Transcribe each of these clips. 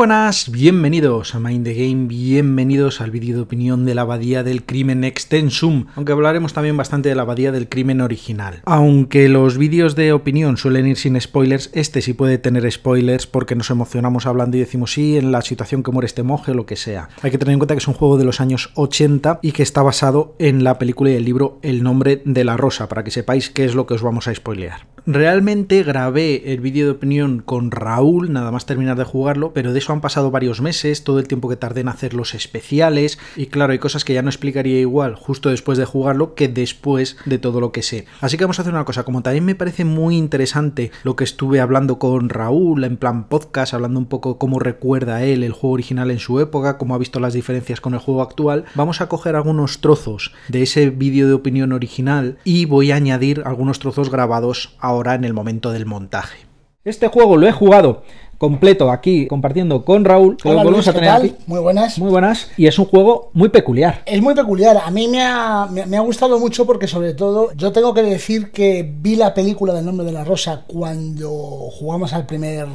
Buenas, bienvenidos a Mind the Game, bienvenidos al vídeo de opinión de la abadía del crimen extensum, aunque hablaremos también bastante de la abadía del crimen original. Aunque los vídeos de opinión suelen ir sin spoilers, este sí puede tener spoilers porque nos emocionamos hablando y decimos sí en la situación que muere este monje o lo que sea. Hay que tener en cuenta que es un juego de los años 80 y que está basado en la película y el libro El nombre de la rosa, para que sepáis qué es lo que os vamos a spoilear. Realmente grabé el vídeo de opinión con Raúl, nada más terminar de jugarlo, pero de eso han pasado varios meses, todo el tiempo que tardé en hacer los especiales, y claro, hay cosas que ya no explicaría igual justo después de jugarlo que después de todo lo que sé. Así que vamos a hacer una cosa, como también me parece muy interesante lo que estuve hablando con Raúl en plan podcast, hablando un poco cómo recuerda él el juego original en su época, cómo ha visto las diferencias con el juego actual, vamos a coger algunos trozos de ese vídeo de opinión original y voy a añadir algunos trozos grabados ahora en el momento del montaje. Este juego lo he jugado completo aquí compartiendo con Raúl. Que Hola, lo volvemos Luis, a ¿qué tener tal? Muy buenas. Muy buenas. Y es un juego muy peculiar. Es muy peculiar. A mí me ha, me, me ha gustado mucho porque, sobre todo, yo tengo que decir que vi la película del nombre de la rosa cuando jugamos al primer,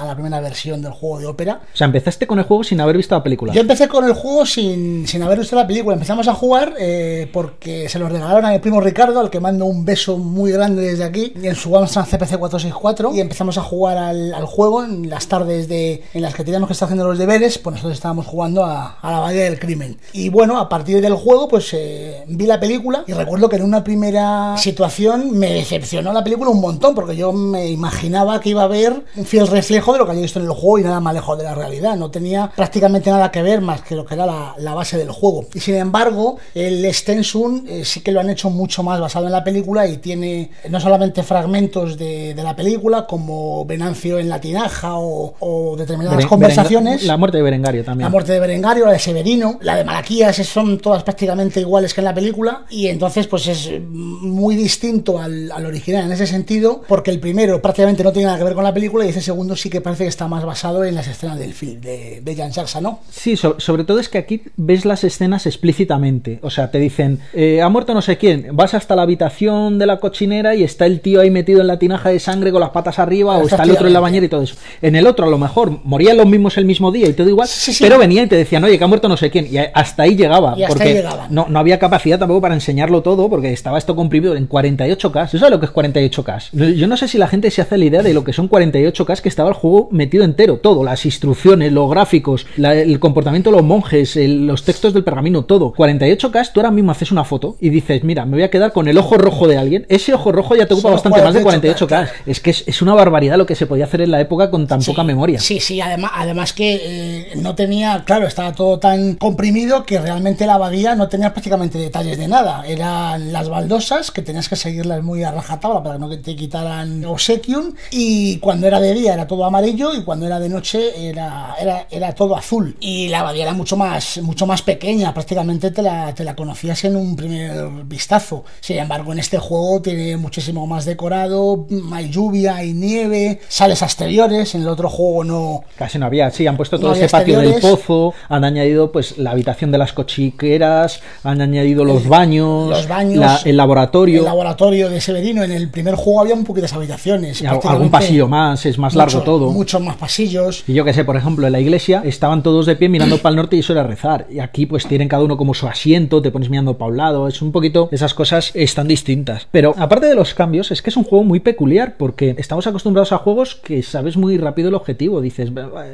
a la primera versión del juego de ópera. O sea, empezaste con el juego sin haber visto la película. Yo empecé con el juego sin, sin haber visto la película. Empezamos a jugar eh, porque se lo regalaron a mi primo Ricardo, al que mando un beso muy grande desde aquí, en su Amstrad CPC 464. Y empezamos a jugar al, al juego en las tardes de, en las que teníamos que estar haciendo los deberes, pues nosotros estábamos jugando a, a la Bahía del Crimen. Y bueno, a partir del juego, pues eh, vi la película y recuerdo que en una primera situación me decepcionó la película un montón, porque yo me imaginaba que iba a haber un fiel reflejo de lo que había visto en el juego y nada más lejos de la realidad. No tenía prácticamente nada que ver más que lo que era la, la base del juego. Y sin embargo, el Stensun eh, sí que lo han hecho mucho más basado en la película y tiene no solamente fragmentos de, de la película, como Venancio en la tinaja o, o determinadas Beren- conversaciones. Berenga- La muerte de Berengario también. La muerte de Berengario, la de Severino, la de Malaquías, son todas prácticamente iguales que en la película y entonces pues es muy distinto al, al original en ese sentido porque el primero prácticamente no tiene nada que ver con la película y ese segundo sí que parece que está más basado en las escenas del film de, de Jan Saxa, ¿no? Sí, so- sobre todo es que aquí ves las escenas explícitamente. O sea, te dicen, eh, ha muerto no sé quién, vas hasta la habitación de la cochinera y está el tío ahí metido en la tinaja de sangre con las patas arriba, o está el otro en la bañera y todo eso. En el otro, a lo mejor, morían los mismos el mismo día y todo igual, Sí, sí. pero venía y te decían, oye, que ha muerto no sé quién, y hasta ahí llegaba. Y hasta porque ahí llegaban. No, no había capacidad tampoco para enseñarlo todo, porque estaba esto comprimido en 48K. ¿Tú sabes lo que es 48K? Yo no sé si la gente se hace la idea de lo que son 48K, que estaba el juego metido entero, todo, las instrucciones, los gráficos, la- el comportamiento de los monjes, el- los textos del pergamino, todo. 48K, tú ahora mismo haces una foto y dices, mira, me voy a quedar con el ojo rojo de alguien. Ese ojo rojo ya te ocupa bastante más de 48K, 48K. Es que es, es una barbaridad lo que se podía hacer en la época con tan Sí, poca memoria. Sí, sí, además, además que eh, no tenía, claro, estaba todo tan comprimido que realmente la abadía no tenía prácticamente detalles de nada. Eran las baldosas que tenías que seguirlas muy a rajatabla para que no te quitaran obsequium y cuando era de día era todo amarillo y cuando era de noche era, era, era todo azul. Y la abadía era mucho más, mucho más pequeña, prácticamente te la, te la conocías en un primer vistazo. Sin embargo, en este juego tiene muchísimo más decorado, hay lluvia, hay nieve, sales exteriores, en el otro juego no, Casi no había, sí, han puesto todo No ese patio del pozo, han añadido pues la habitación de las cochiqueras, han añadido los baños, los baños, la- el laboratorio, el laboratorio de Severino. En el primer juego había un poquitas habitaciones. y al- algún pasillo más, es más largo mucho- todo. Muchos más pasillos. Y yo que sé, por ejemplo, en la iglesia estaban todos de pie mirando para el norte y eso era rezar. Y aquí pues tienen cada uno como su asiento, te pones mirando para un lado, es un poquito, esas cosas están distintas. Pero aparte de los cambios, es que es un juego muy peculiar porque estamos acostumbrados a juegos que sabes muy rápido el objetivo. Dices,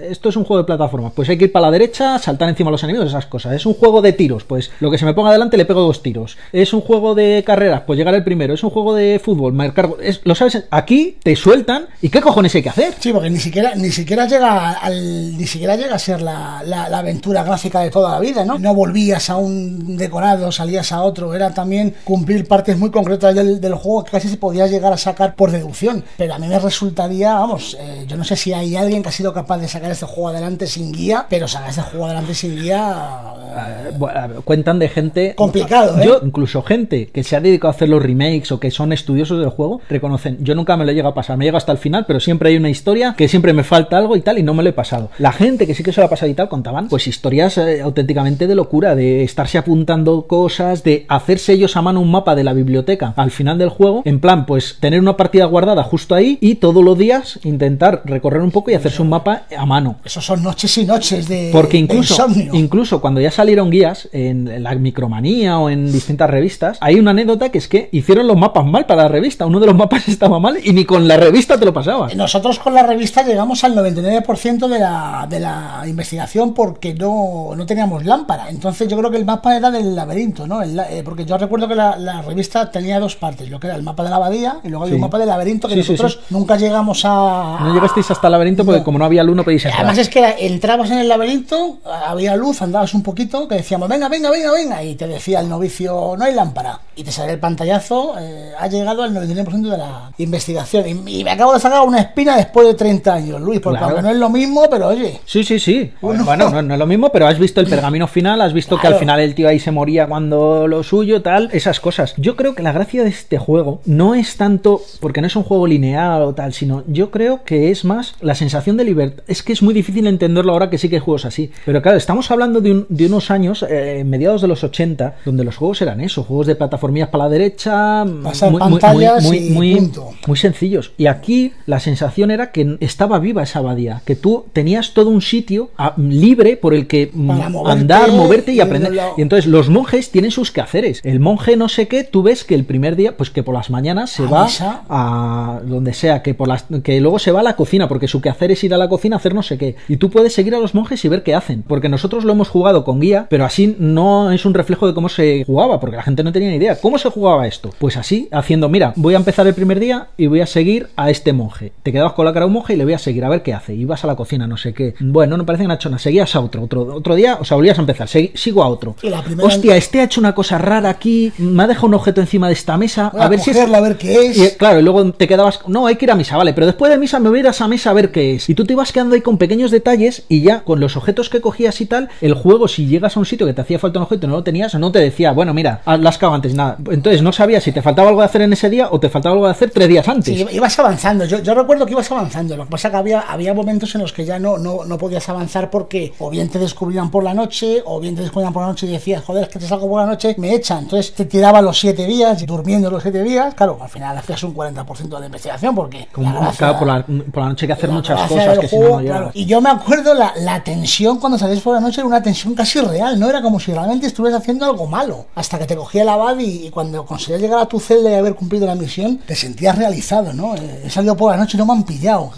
esto es un juego de plataforma, pues hay que ir para la derecha, saltar encima de los enemigos, esas cosas. Es un juego de tiros, pues lo que se me ponga adelante le pego dos tiros. Es un juego de carreras, pues llegar el primero. Es un juego de fútbol, marcar... es- lo sabes, aquí te sueltan y ¿qué cojones hay que hacer? Sí, porque ni siquiera, ni siquiera llega al, ni siquiera llega a ser la, la- la aventura gráfica de toda la vida, ¿no? No volvías a un decorado, salías a otro, era también cumplir partes muy concretas del, del juego que casi se podía llegar a sacar por deducción. Pero a mí me resultaría, vamos, eh, yo no sé si hay alguien que ha sido capaz de sacar este juego adelante sin guía, pero sacar este juego adelante sin guía. Eh, bueno, cuentan de gente Complicado, ¿eh? yo incluso gente que se ha dedicado a hacer los remakes o que son estudiosos del juego reconocen yo nunca me lo he llegado a pasar me llega hasta el final pero siempre hay una historia que siempre me falta algo y tal y no me lo he pasado la gente que sí que se lo ha pasado y tal contaban pues historias eh, auténticamente de locura de estarse apuntando cosas de hacerse ellos a mano un mapa de la biblioteca al final del juego en plan pues tener una partida guardada justo ahí y todos los días intentar recorrer correr un poco y hacerse un mapa a mano. Eso son noches y noches de, Porque de incluso, insomnio. incluso cuando ya salieron guías en la Micromanía o en distintas revistas, hay una anécdota que es que hicieron los mapas mal para la revista. Uno de los mapas estaba mal y ni con la revista te lo pasaba. Nosotros con la revista llegamos al 99% de la, de la investigación porque no, no teníamos lámpara. Entonces yo creo que el mapa era del laberinto, ¿no? El eh, porque yo recuerdo que la, la revista tenía dos partes, lo que era el mapa de la abadía y luego había Sí. un mapa del laberinto que Sí, sí, nosotros nunca llegamos a... No llegasteis hasta el laberinto porque No. como no había luz no podéis entrar. Además es que entrabas en el laberinto, había luz, andabas un poquito, que decíamos, venga, venga, venga, venga, y te decía el novicio, no hay lámpara. Y te sale el pantallazo, eh, ha llegado al 99% de la investigación. Y, y me acabo de sacar una espina después de 30 años, Luis, porque Claro. no es lo mismo, pero oye, Sí, sí, sí. Uno. Bueno, no, no es lo mismo, pero has visto el pergamino final, has visto que al final el tío ahí se moría cuando lo suyo, tal, esas cosas. Yo creo que la gracia de este juego no es tanto porque no es un juego lineal o tal, sino yo creo que es más la sensación de libertad. Es que es muy difícil entenderlo ahora que sí que hay juegos así. Pero claro, estamos hablando de, un- de unos años, eh, mediados de los 80, donde los juegos eran eso, juegos de plataformillas para la derecha, Pasar muy, muy- muy- pantallas muy- y muy- punto. muy sencillos. Y aquí la sensación era que estaba viva esa abadía, que tú tenías todo un sitio ah, libre por el que mm, moverte andar, moverte y aprender. Y entonces los monjes tienen sus quehaceres. El monje no sé qué, tú ves que el primer día, pues que por las mañanas se A va misa. a donde sea, que por las que luego se va a la cocina, porque su quehacer es ir a la cocina a hacer no sé qué. Y tú puedes seguir a los monjes y ver qué hacen, porque nosotros lo hemos jugado con guía, pero así no es un reflejo de cómo se jugaba, porque la gente no tenía ni idea. ¿Cómo se jugaba esto? Pues así, haciendo, mira, voy a empezar el primer día y voy a seguir a este monje. Te quedabas con la cara a un monje y le voy a seguir a ver qué hace. Y vas a la cocina, no sé qué. Bueno, no parece una chona. Seguías a otro, otro, otro día, o sea, volvías a empezar. sigo a otro. La Hostia, este ha hecho una cosa rara aquí. Me ha dejado un objeto encima de esta mesa. voy a a, ver si es cogerla, a ver qué es. y, claro, y luego te quedabas, no, hay que ir a misa, vale, pero después de misa me voy a ir a esa mesa a ver qué es. Y tú te ibas quedando ahí con pequeños detalles y ya con los objetos que cogías y tal, el juego, si llegas a un sitio que te hacía falta un objeto y no lo tenías, no te decía, bueno, mira, haz las cago antes, nada. Entonces no sabías si te faltaba algo de hacer en ese día o te faltaba algo de hacer tres días antes. Sí, ibas avanzando. Yo, yo recuerdo que ibas avanzando. Lo que pasa que había, había momentos en los que ya no, no, no podías avanzar porque o bien te descubrían por la noche, o bien te descubrían por la noche y decías, joder, es que te salgo por la noche, me echan. Entonces te tiraba los siete días, durmiendo los siete días. Claro, al final hacías un 40% de la investigación porque. Como- la gracia- claro, por, la, por la noche hay que hacer muchas cosas que si no, no claro. Y yo me acuerdo la, la tensión cuando salías por la noche era una tensión casi real, ¿no? Era como si realmente estuvieras haciendo algo malo. Hasta que te cogía el abad y, y cuando conseguías llegar a tu celda y haber cumplido la misión, te sentías realizado, ¿no? Eh, He salido por la noche y no me han pillado.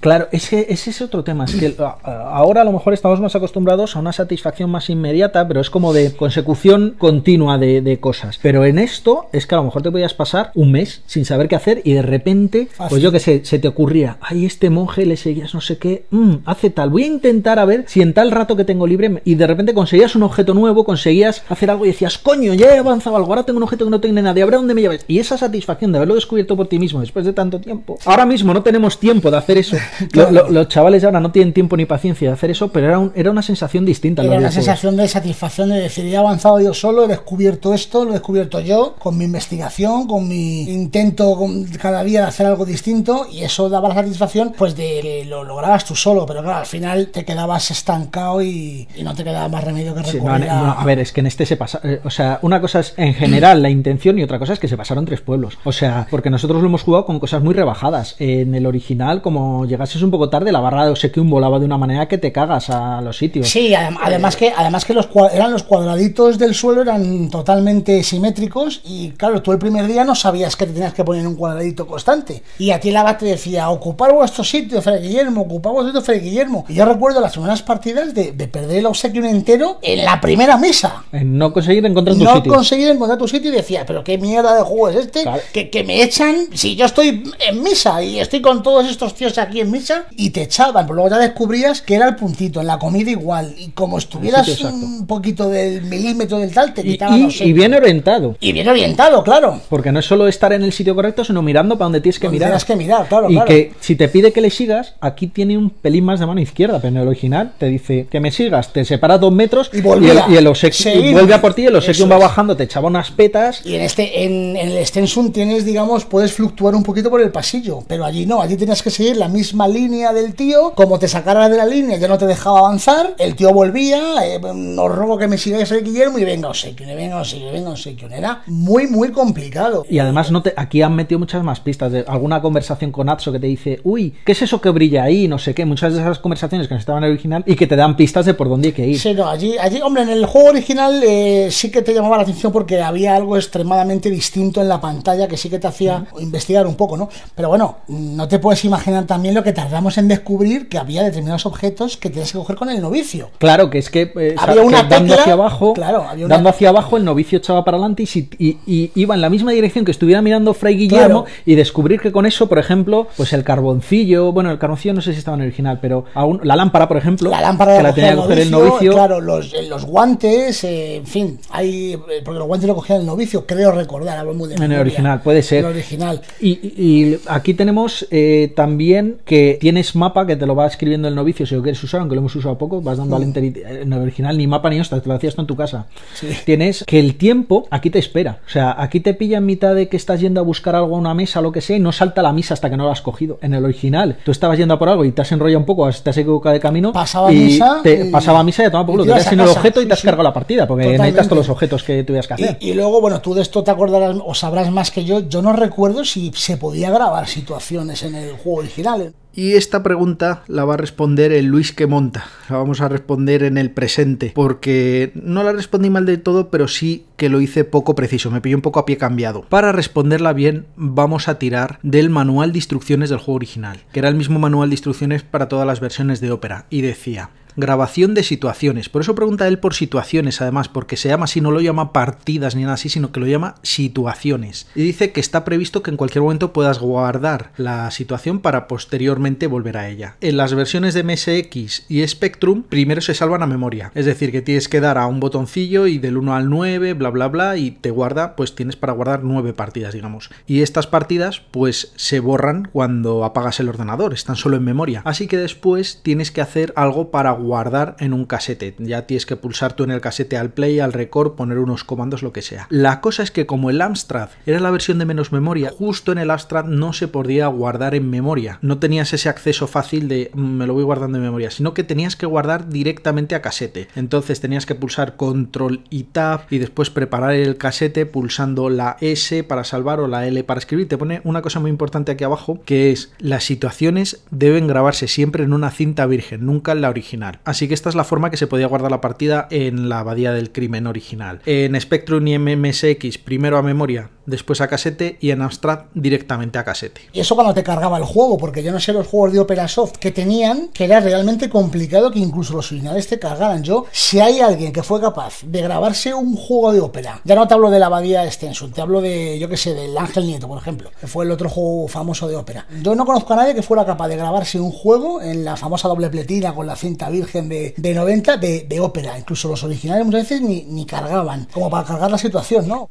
Claro, es que ese es otro tema. Es que a- a- ahora a lo mejor estamos más acostumbrados a una satisfacción más inmediata, pero es como de consecución continua de, de cosas. Pero en esto es que a lo mejor te podías pasar un mes sin saber qué hacer y de repente, pues yo que sé, se te ocurría, ay, este monje le seguías no sé qué, mm, hace tal, voy a intentar a ver si en tal rato que tengo libre y de repente conseguías un objeto nuevo, conseguías hacer algo y decías, coño, ya he avanzado algo, ahora tengo un objeto que no tiene nadie, a dónde me llevas. Y esa satisfacción de haberlo descubierto por ti mismo después de tanto tiempo. Ahora mismo no tenemos tiempo de hacer eso. Lo- lo- los chavales ahora no tienen tiempo ni paciencia de hacer eso, pero era, un- era una sensación distinta. Era una sensación de satisfacción de decir, he avanzado yo solo, he descubierto esto, lo he descubierto yo, con mi investigación, con mi intento con- cada día de hacer algo distinto, y eso daba la satisfacción pues de que lo lograbas tú solo, pero claro, al final te quedabas estancado y, y no te quedaba más remedio que Sí, no, recurrir no, a ver, es que en este se pasa. eh, o sea, una cosa es en general la intención y otra cosa es que se pasaron tres pueblos. O sea, porque nosotros lo hemos jugado con cosas muy rebajadas. En el original, como llegases un poco tarde, la barra de obsequium volaba de una manera que te cagas a los sitios. Sí, adem- además que además que los eran los cuadraditos del suelo eran totalmente simétricos y claro, tú el primer día no sabías que te tenías que poner un cuadradito constante. Y a ti el abad te decía, ocupar vuestro sitio, Fray Guillermo, ocupar vuestro sitio, Fray Guillermo. Y yo recuerdo las primeras partidas de, de perder el obsequio entero en la primera misa. En no conseguir encontrar tu No sitio. conseguir encontrar tu sitio y decía, pero qué mierda de juego es este, Claro. que, que me echan si yo estoy en misa y estoy con todos estos tíos aquí en misa y te echaban, pero luego ya descubrías que era el puntito, en la comida igual, y como estuvieras un poquito del milímetro del tal, te Y, quitaban y- y bien orientado. Y bien orientado, claro. Porque no es solo estar en el sitio correcto, sino mirando para donde tienes que Donde mirar. tengas que mirar, claro, y claro. que si te pide que le sigas, aquí tiene un pelín más de mano izquierda, pero en el original te dice que me sigas, te separa dos metros Y volvía. el, y el obsequio- vuelve a por ti, el obsequio va bajando, te echaba unas petas. Y en este, en, en el Extensum tienes, digamos, puedes fluctuar un poquito por el pasillo, pero allí no, allí tenías que seguir la misma línea del tío, como te sacara de la línea ya no te dejaba avanzar, el tío volvía, eh, os robo que me sigáis el Guillermo y venga obsequio, y venga obsequio, y venga obsequio, era muy, muy complicado. Y además no te, aquí han metido muchas más pistas. De alguna conversación con Atso que te dice, uy, ¿qué es es eso que brilla ahí? No sé qué. Muchas de esas conversaciones que no estaban en el original y que te dan pistas de por dónde hay que ir. Sí, no, allí, allí hombre, en el juego original eh, sí que te llamaba la atención porque había algo extremadamente distinto en la pantalla que sí que te hacía investigar un poco, ¿no? Pero bueno, no te puedes imaginar también lo que tardamos en descubrir que había determinados objetos que tienes que coger con el novicio. Claro, que es que, eh, Había una dando tecla- hacia abajo, claro, había una- dando hacia abajo, el novicio echaba para adelante y, si- y- y iba en la misma dirección que estuviera mirando Fray Guillermo Claro. y descubrir que con eso, por ejemplo, pues el carboncillo, bueno, el carboncillo no sé si estaba en el original, pero aún, la lámpara, por ejemplo, La lámpara que la tenía que coger el novicio. Claro, los, los guantes, eh, en fin, hay, eh, porque los guantes lo cogía el novicio, creo recordar, hablo muy de En el original, puede ser. En el original. Y, y aquí tenemos eh, también que tienes mapa que te lo va escribiendo el novicio si lo quieres usar, aunque lo hemos usado poco, vas dando al enter y- en el original ni mapa ni hostia, te lo hacías tú en tu casa. Sí. Tienes que el tiempo aquí te espera. O sea, aquí te pilla en mitad de que estás yendo a buscar algo a una mesa, lo que sea, y no salta la misa hasta que no lo has cogido. En el original, tú estabas yendo a por algo y te has enrollado un poco, te has equivocado de camino. Pasaba y misa te- y- pasaba misa y te toma por culo. te sin el objeto y te has sí. cargado la partida, porque Totalmente. necesitas todos los objetos que tuvieras que hacer. Y, y luego, bueno, tú de esto te acordarás o sabrás más que yo. Yo no recuerdo si se podía grabar situaciones en el juego original. Y esta pregunta la va a responder el Luis que monta. La vamos a responder en el presente. Porque no la respondí mal del todo, pero sí que lo hice poco preciso. Me pilló un poco a pie cambiado. Para responderla bien, vamos a tirar del manual de instrucciones del juego original. Que era el mismo manual de instrucciones para todas las versiones de Opera. Y decía. Grabación de situaciones. Por eso pregunta él por situaciones, además, porque se llama así, no lo llama partidas ni nada así, sino que lo llama situaciones. Y dice que está previsto que en cualquier momento puedas guardar la situación para posteriormente volver a ella. En las versiones de MSX y Spectrum, primero se salvan a memoria. Es decir, que tienes que dar a un botoncillo y del 1 al 9, bla, bla, bla, y te guarda, pues tienes para guardar 9 partidas, digamos. Y estas partidas, pues se borran cuando apagas el ordenador, están solo en memoria. Así que después tienes que hacer algo para guardar en un casete. Ya tienes que pulsar tú en el casete al play, al record, poner unos comandos, lo que sea. La cosa es que como el Amstrad era la versión de menos memoria, justo en el Amstrad no se podía guardar en memoria. No tenías ese acceso fácil de "Mm, me lo voy guardando en memoria, sino que tenías que guardar directamente a casete. Entonces tenías que pulsar control y tab y después preparar el casete pulsando la S para salvar o la L para escribir. Te pone una cosa muy importante aquí abajo que es las situaciones deben grabarse siempre en una cinta virgen, nunca en la original. Así que esta es la forma que se podía guardar la partida en la abadía del crimen original. En Spectrum y MMSX primero a memoria, después a casete y en Amstrad directamente a casete. Y eso cuando te cargaba el juego, porque yo no sé los juegos de Opera Soft que tenían, que era realmente complicado que incluso los originales te cargaran. Yo, si hay alguien que fue capaz de grabarse un juego de ópera, ya no te hablo de la abadía de Stenson, te hablo de, yo que sé, del Ángel Nieto, por ejemplo, que fue el otro juego famoso de ópera. Yo no conozco a nadie que fuera capaz de grabarse un juego en la famosa doble pletina con la cinta virgen de, de 90 de, de ópera. Incluso los originales muchas veces ni, ni cargaban, como para cargar la situación, ¿no?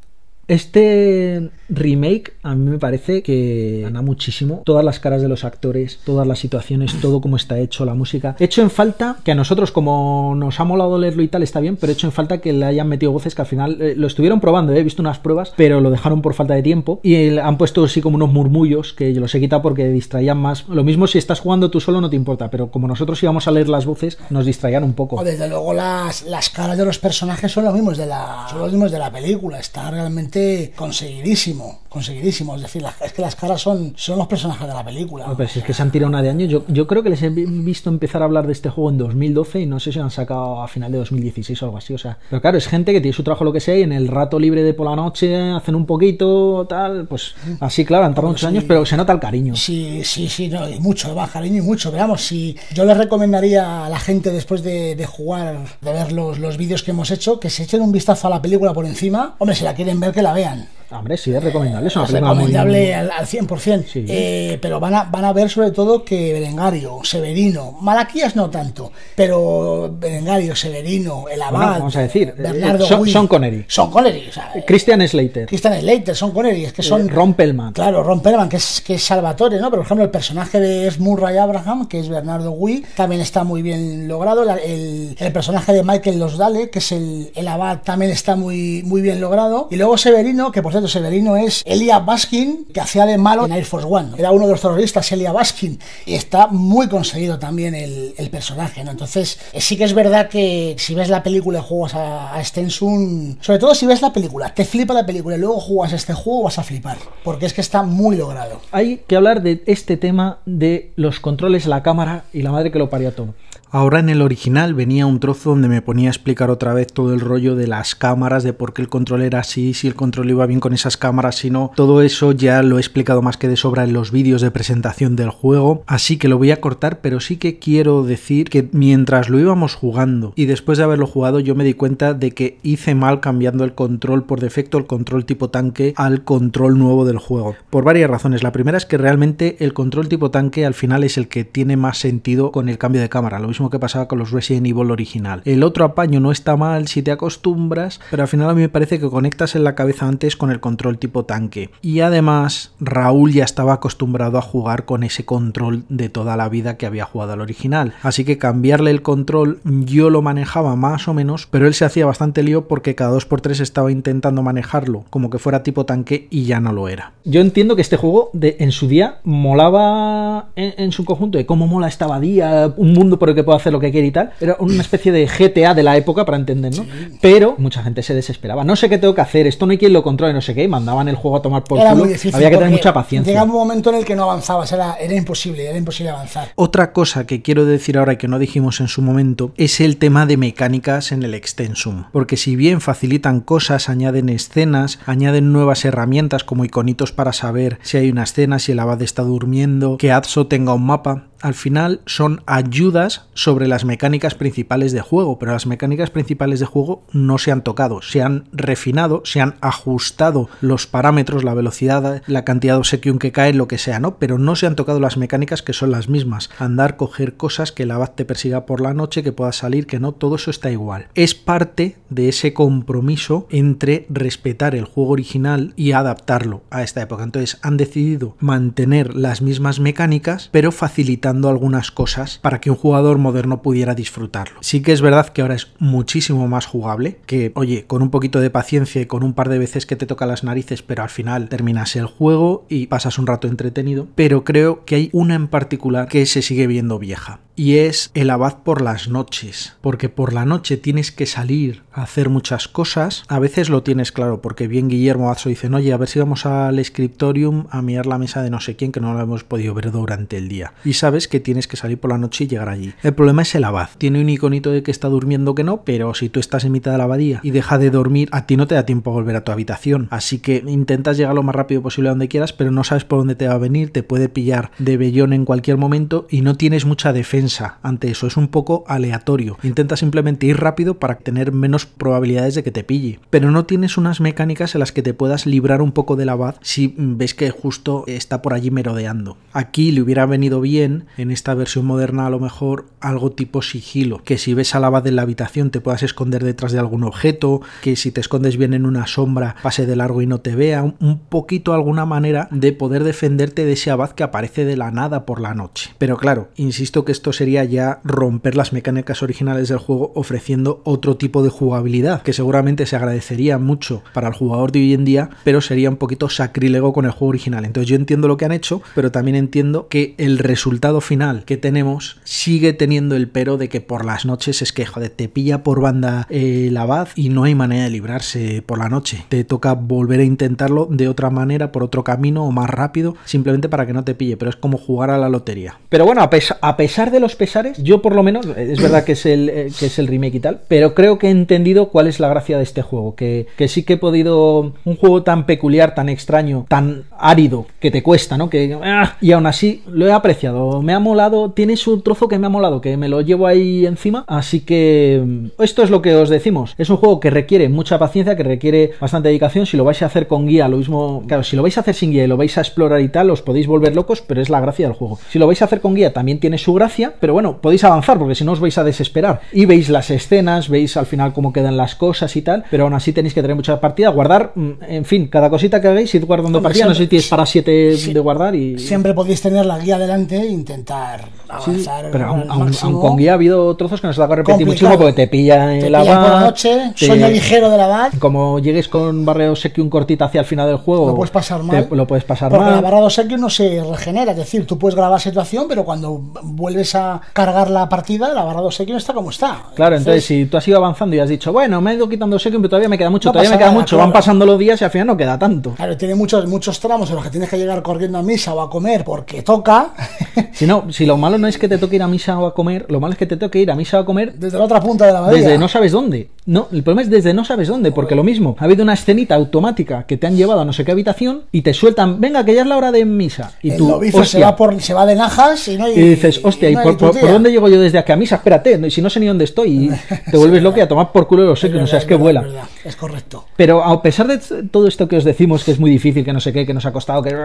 Este remake a mí me parece que gana muchísimo. Todas las caras de los actores, todas las situaciones, todo como está hecho, la música. Hecho en falta que a nosotros, como nos ha molado leerlo y tal, está bien, pero hecho en falta que le hayan metido voces que al final eh, lo estuvieron probando, eh, he visto unas pruebas, pero lo dejaron por falta de tiempo y han puesto así como unos murmullos que yo los he quitado porque distraían más. Lo mismo si estás jugando tú solo no te importa, pero como nosotros íbamos a leer las voces, nos distraían un poco. Desde luego las, las caras de los personajes son los mismos de la son los mismos de la película está realmente conseguidísimo conseguidísimo es decir las- es que las caras son son los personajes de la película No, pero si es que se han tirado una de años. Yo, yo creo que les he vi- visto empezar a hablar de este juego en 2012 y no sé si lo han sacado a final de 2016 o algo así. O sea, pero claro, es gente que tiene su trabajo lo que sea y en el rato libre de por la noche hacen un poquito, tal. Pues así, claro, han tardado muchos sí. años, pero se nota el cariño. Sí, sí, sí, no, y mucho, va, cariño y mucho. Veamos, si yo les recomendaría a la gente después de, de jugar, de ver los, los vídeos que hemos hecho, que se echen un vistazo a la película por encima. Hombre, si la quieren ver, que la vean. Hombre, sí, es recomendable. Es una Es película muy- recomendable al, al 100%. Sí. Eh, pero van a, van a ver sobre todo que Berengario, Severino, Malaquías no tanto, pero Berengario, Severino, el Abad, Bueno, vamos a decir, eh, Bernardo Witt, Sean Connery. Sean Connery, o sea, Christian Slater. Christian Slater, Sean Connery, es que son... eh, Ron Perlman. Claro, Ron Perlman, que es, que es Salvatore, ¿no? Pero, por ejemplo, el personaje de. Murray Abraham, que es Bernardo Gui, también está muy bien logrado. La- el, el personaje de Michael Losdale, que es el, el abad, también está muy, muy bien logrado. Y luego Severino, que por cierto Severino es Elia Baskin, que hacía de malo en Air Force One. Era uno de los terroristas, Elia Baskin, y está muy conseguido también el, personaje, ¿no? Entonces, eh, sí que es verdad que si ves la película y juegas a, a Stensum, sobre todo si ves la película, te flipa la película y luego juegas este juego, vas a flipar, porque es que está muy logrado. Hay que hablar de este tema de los controles, la cámara y la madre que lo paría todo. Ahora en el original venía un trozo donde me ponía a explicar otra vez todo el rollo de las cámaras, de por qué el control era así, si el control iba bien con esas cámaras, si no. Todo eso ya lo he explicado más que de sobra en los vídeos de presentación del juego, así que lo voy a cortar, pero sí que quiero decir que mientras lo íbamos jugando y después de haberlo jugado yo me di cuenta de que hice mal cambiando el control por defecto, el control tipo tanque, al control nuevo del juego. Por varias razones. La primera es que realmente el control tipo tanque al final es el que tiene más sentido con el cambio de cámara. Lo que pasaba con los Resident Evil original. El otro apaño no está mal si te acostumbras, pero al final a mí me parece que conectas en la cabeza antes con el control tipo tanque. Y además, Raúl ya estaba acostumbrado a jugar con ese control de toda la vida que había jugado al original. Así que cambiarle el control yo lo manejaba más o menos, pero él se hacía bastante lío porque cada 2x3 estaba intentando manejarlo como que fuera tipo tanque y ya no lo era. Yo entiendo que este juego de, en su día molaba en, su conjunto de cómo mola esta abadía, un mundo por el que puedo hacer lo que quiere y tal. Era una especie de GTA de la época, para entender, ¿no? Pero mucha gente se desesperaba. No sé qué tengo que hacer, esto no hay quien lo controle, no sé qué, y mandaban el juego a tomar por culo. Había que tener mucha paciencia. Llegaba un momento en el que no avanzabas, era, era imposible, era imposible avanzar. Otra cosa que quiero decir ahora y que no dijimos en su momento es el tema de mecánicas en el Extensum. Porque si bien facilitan cosas, añaden escenas, añaden nuevas herramientas como iconitos para saber si hay una escena, si el abad está durmiendo, que Atso tenga un mapa, al final son ayudas sobre las mecánicas principales de juego, pero las mecánicas principales de juego no se han tocado, se han refinado, se han ajustado los parámetros, la velocidad, la cantidad de obsequium que cae, lo que sea, ¿no? Pero no se han tocado las mecánicas que son las mismas. Andar, coger cosas, que la abad te persiga por la noche, que pueda salir, que no, todo eso está igual. Es parte de ese compromiso entre respetar el juego original y adaptarlo a esta época. Entonces han decidido mantener las mismas mecánicas, pero facilitar algunas cosas para que un jugador moderno pudiera disfrutarlo. Sí que es verdad que ahora es muchísimo más jugable, que oye, con un poquito de paciencia y con un par de veces que te toca las narices, pero al final terminas el juego y pasas un rato entretenido, pero creo que hay una en particular que se sigue viendo vieja y es el abad por las noches, porque por la noche tienes que salir a hacer muchas cosas, a veces lo tienes claro, porque bien Guillermo Azo dice, oye, a ver si vamos al scriptorium a mirar la mesa de no sé quién que no lo hemos podido ver durante el día, y sabes que tienes que salir por la noche y llegar allí. El problema es el abad, tiene un iconito de que está durmiendo que no, pero si tú estás en mitad de la abadía y deja de dormir, a ti no te da tiempo a volver a tu habitación, así que intentas llegar lo más rápido posible a donde quieras, pero no sabes por dónde te va a venir, te puede pillar de vellón en cualquier momento y no tienes mucha defensa ante eso, es un poco aleatorio. Intenta simplemente ir rápido para tener menos probabilidades de que te pille, pero no tienes unas mecánicas en las que te puedas librar un poco del abad si ves que justo está por allí merodeando. Aquí le hubiera venido bien, en esta versión moderna a lo mejor, algo tipo sigilo, que si ves al abad en la habitación te puedas esconder detrás de algún objeto, que si te escondes bien en una sombra pase de largo y no te vea, un poquito alguna manera de poder defenderte de ese abad que aparece de la nada por la noche. Pero claro, insisto que esto sería ya romper las mecánicas originales del juego ofreciendo otro tipo de jugabilidad, que seguramente se agradecería mucho para el jugador de hoy en día, pero sería un poquito sacrílego con el juego original. Entonces yo entiendo lo que han hecho, pero también entiendo que el resultado final que tenemos sigue teniendo el pero de que por las noches es que, joder, te pilla por banda eh, la abad y no hay manera de librarse por la noche. Te toca volver a intentarlo de otra manera, por otro camino o más rápido, simplemente para que no te pille, pero es como jugar a la lotería. Pero bueno, a, a pesar de los pesares, yo por lo menos, es verdad que es, el, eh, que es el remake y tal, pero creo que he entendido cuál es la gracia de este juego, que, que sí que he podido, un juego tan peculiar, tan extraño, tan árido, que te cuesta, ¿no? Que, ah, y aún así lo he apreciado, me ha molado, tienes un trozo que me ha molado, que me lo llevo ahí encima, así que mm, esto es lo que os decimos, es un juego que requiere mucha paciencia, que requiere bastante dedicación, si lo vais a hacer con guía, lo mismo, claro, si lo vais a hacer sin guía y lo vais a explorar y tal, os podéis volver locos, pero es la gracia del juego. Si lo vais a hacer con guía, también tiene su gracia, pero bueno, podéis avanzar porque si no os vais a desesperar. Y veis las escenas, veis al final cómo quedan las cosas y tal, pero aún así tenéis que tener mucha partida, guardar, mm, en fin, cada cosita que hagáis, ir guardando partida. No sé si tienes para 7 sí. de guardar y. Siempre podéis tener la guía delante e intentar Sí, avanzar. pero aún, aún- aún con guía ha habido trozos que nos da que repetir muchísimo porque te pilla en Te la pilla por la noche, te- sueño ligero de la edad. Como llegues con barreo un cortita hacia el final del juego, Lo puedes pasar te- mal. lo puedes pasar Porque la mal. barra de obsequio no se regenera. Es decir, tú puedes grabar situación, pero cuando vuelves a cargar la partida, la barra de obsequio está como está. Claro, entonces si tú has ido avanzando y has dicho, bueno, me he ido quitando seco, pero todavía me queda mucho, No todavía me queda nada, mucho, claro. van pasando los días y al final no queda tanto. Claro, tiene muchos, muchos tramos en los que tienes que llegar corriendo a misa o a comer porque toca Si no, si lo malo no es que te toque ir a misa o a comer, lo malo es que te toque ir a misa o a comer desde la otra punta de la bahía. desde no sabes dónde. No, el problema es desde no sabes dónde, porque lo mismo, ha habido una escenita automática que te han llevado a no sé qué habitación y te sueltan, venga, que ya es la hora de misa. Y el tú, novicio se hostia. va, por, se va de najas y no hay. Y dices, hostia, ¿y no por, dónde llego yo desde aquí a misa? Espérate, no- si no sé ni dónde estoy, y te vuelves loco y a tomar por culo los secos, no es que vuela. Es, verdad, es correcto. Pero a pesar de todo esto que os decimos, que es muy difícil, que no sé qué, que nos ha costado, que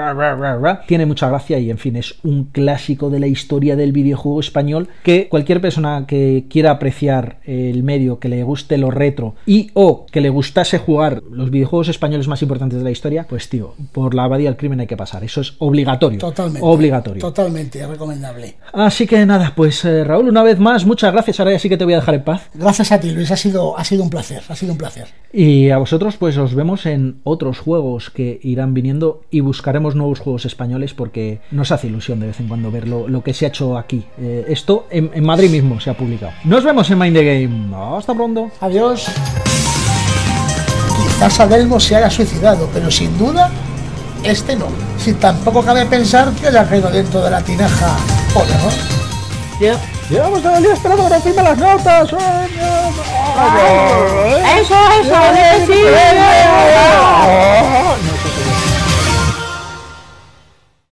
tiene mucha gracia y en fin, es un clásico de la historia del videojuego español que cualquier persona que quiera apreciar el medio, que le guste lo retro y o que le gustase jugar los videojuegos españoles más importantes de la historia, pues tío, por la abadía del crimen hay que pasar. Eso es obligatorio. Totalmente. Obligatorio. Totalmente recomendable. Así que nada, pues eh, Raúl, una vez más, muchas gracias. Ahora ya sí que te voy a dejar en paz. Gracias a ti, Luis. Ha sido, ha sido un placer. Ha sido un placer. Y a vosotros, pues os vemos en otros juegos que irán viniendo y buscaremos nuevos juegos españoles porque nos hace ilusión de vez en cuando ver lo, lo que se ha hecho aquí. Eh, esto en, en Madrid mismo se ha publicado. Nos vemos en Mind the Game. Hasta pronto. Adiós. Quizás Adelmo se haya suicidado, pero sin duda, este no. Si tampoco cabe pensar que haya caído dentro de la tinaja o no. Llevamos todo el día esperando que nos firme las notas. Eso, eso, sí.